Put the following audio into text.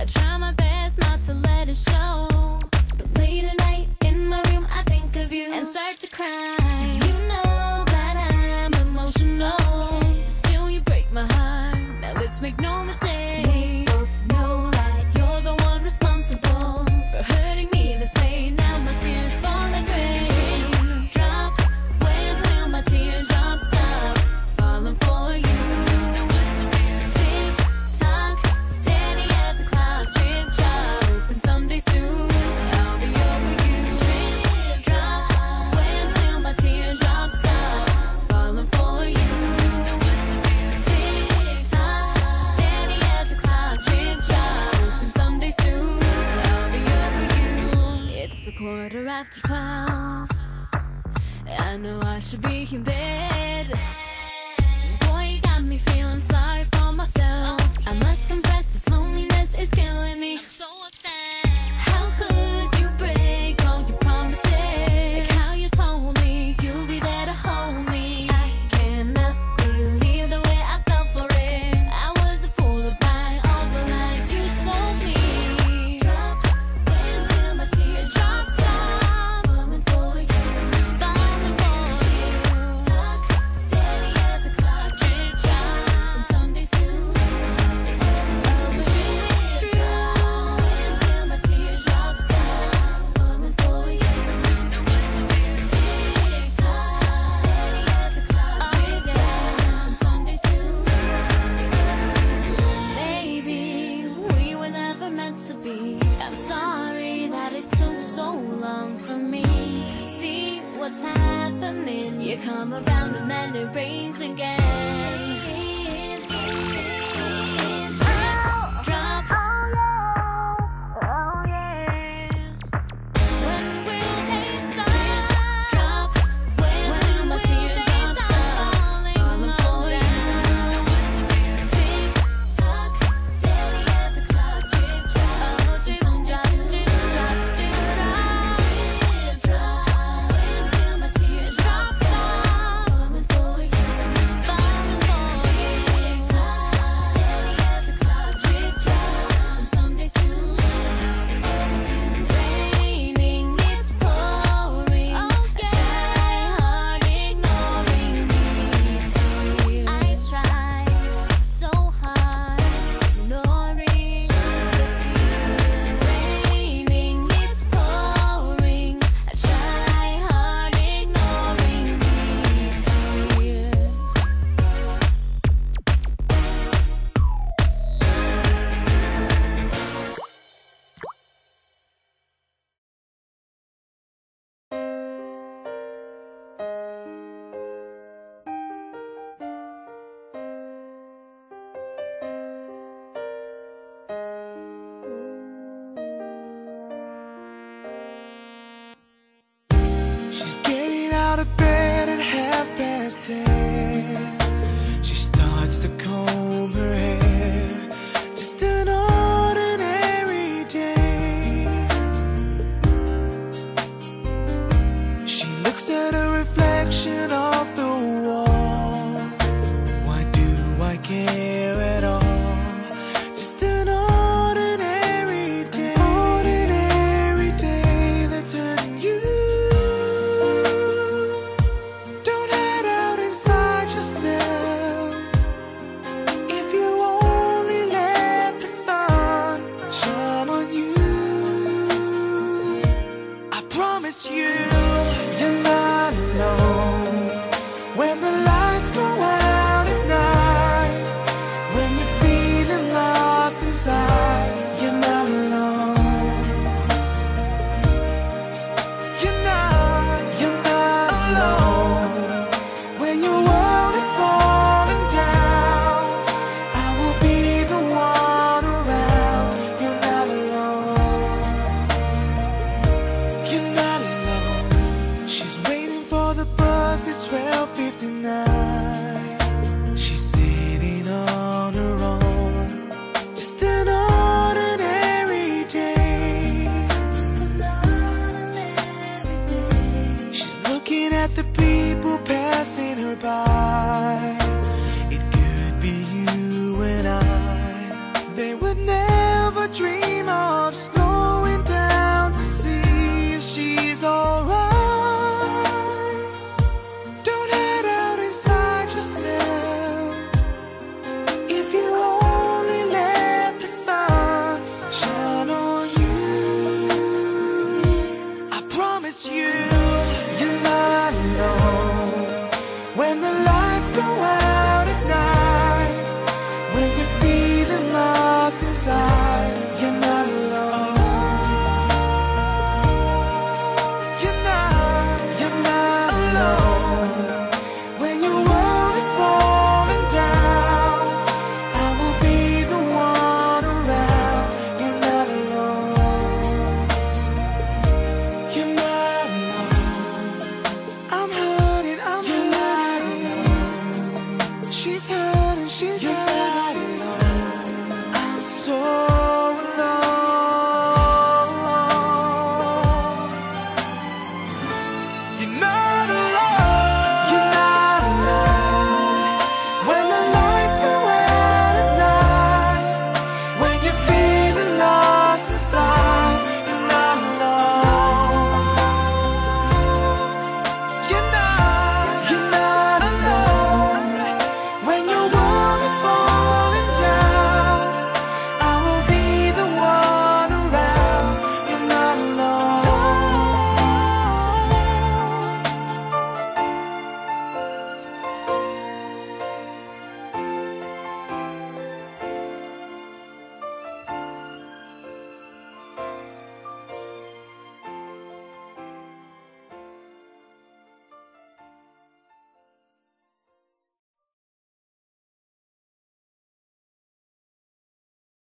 I try my best not to let it show. But late at night in my room I think of you And start to cry. after 12. I know I should be in bed. morning You come around and then it rains again. passing her by.